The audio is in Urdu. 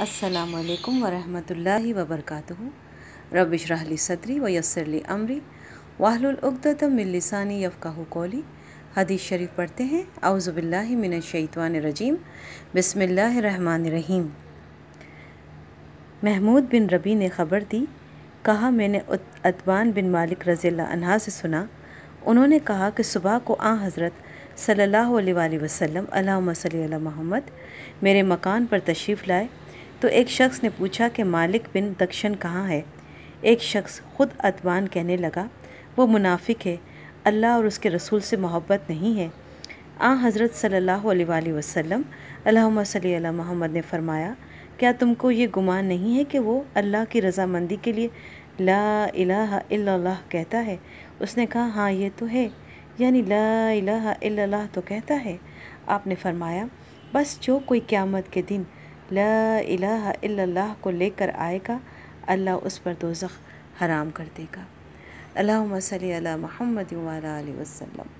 السلام علیکم ورحمۃ اللہ وبرکاتہ۔ رب اشرح لی صدری و یسر لی امری۔ واحلل العقدۃ من لسانی یفقہ قولی۔ حدیث شریف پڑھتے ہیں۔ اعوذ باللہ من الشیطان الرجیم۔ بسم اللہ الرحمن الرحیم۔ محمود بن ربی نے خبر دی۔ کہا، میں نے اتبان بن مالک رضی اللہ عنہ سے سنا۔ انہوں نے کہا کہ صبح کو آن حضرت صلی اللہ علیہ وآلہ وسلم، اللہم صلی علی محمد، میرے مکان پر تشریف لائے۔ تو ایک شخص نے پوچھا کہ مالک بن دکشن کہاں ہے؟ ایک شخص خود اتبان کہنے لگا، وہ منافق ہے، اللہ اور اس کے رسول سے محبت نہیں ہے۔ آن حضرت صلی اللہ علیہ وآلہ وسلم، اللہم صلی علی محمد نے فرمایا، کیا تم کو یہ گمان نہیں ہے کہ وہ اللہ کی رضامندی کے لیے لا الہ الا اللہ کہتا ہے؟ اس نے کہا ہاں یہ تو ہے۔ یعنی لا الہ الا اللہ تو کہتا ہے۔ آپ نے فرمایا، بس جو کوئی قیامت کے دن لا الہ الا اللہ کو لے کر آئے گا، اللہ اس پر دوزخ حرام کر دے گا۔ اللہم صلی علی محمد وعلی علیہ وسلم۔